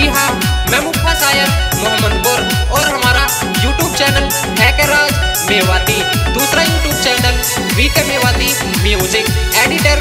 जी हाँ मैं मुफ्ता शायर मोहम्मदपुर और हमारा यूट्यूब चैनल हैकराज मेवाती। दूसरा यूट्यूब चैनल वी के मेवाती। Music editor